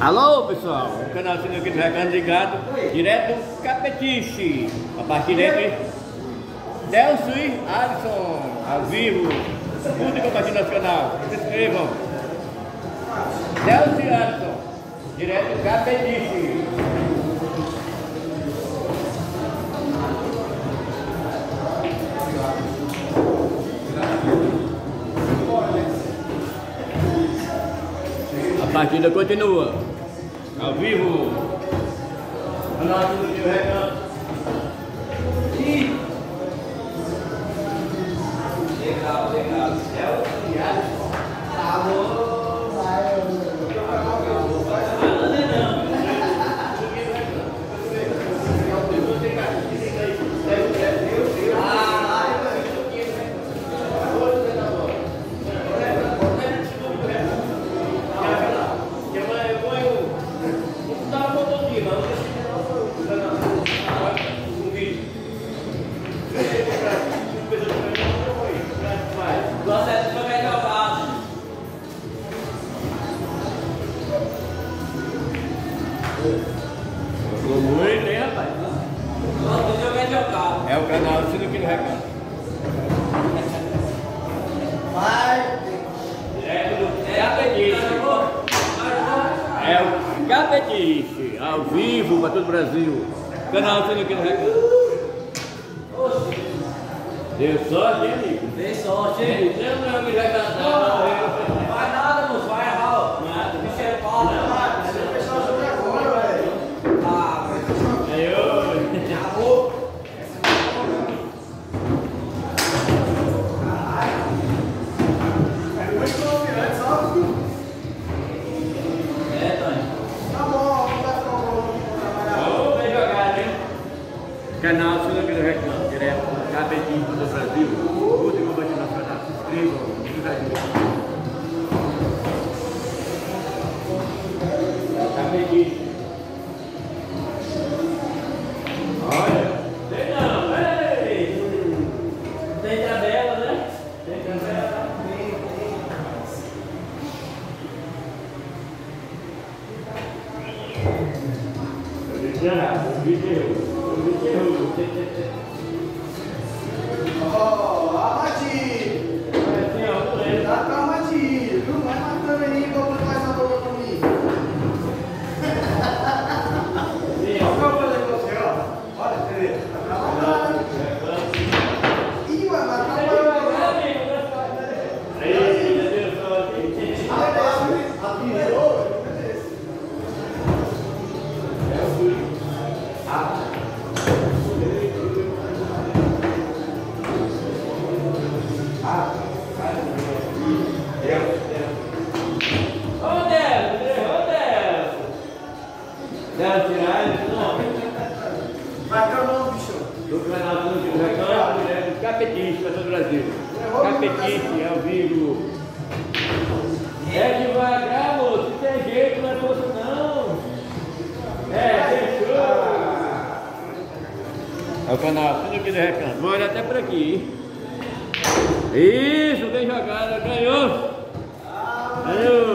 Alô pessoal, o canal aqui do Recanto Ligado, direto Capetiche, a partir daqui, Delcio e Alisson, ao vivo, Escuta com a Nacional, se inscrevam. Delcio e Alisson, direto Capetiche. Partida continua. Ao vivo. Canal muito, hein, rapaz? É o canal do Sinuquinho Recanto. Vai! Direto do Capetiche. É o Capetiche, ao vivo para todo o Brasil. Canal do Sinuquinho Recanto. Deu sorte, hein, amigo? Dei sorte, hein? Você não é que vai cantar, não. Vai nada, moço. Vai errar. Canal Sinuquinho Recanto, direto do Capetiche para todo o Brasil. Último Banco Nacional. Se inscrevam, divulgadinho. Capetiche. Olha, tem não, ei! Tem tabela, né? Tem Capetiche, ao vivo. É devagar, moço, tem jeito, não é força não. É, fechou. É o canal Tudo aqui do Recanto. Olhar até por aqui. Isso, bem jogado, ganhou. Ganhou.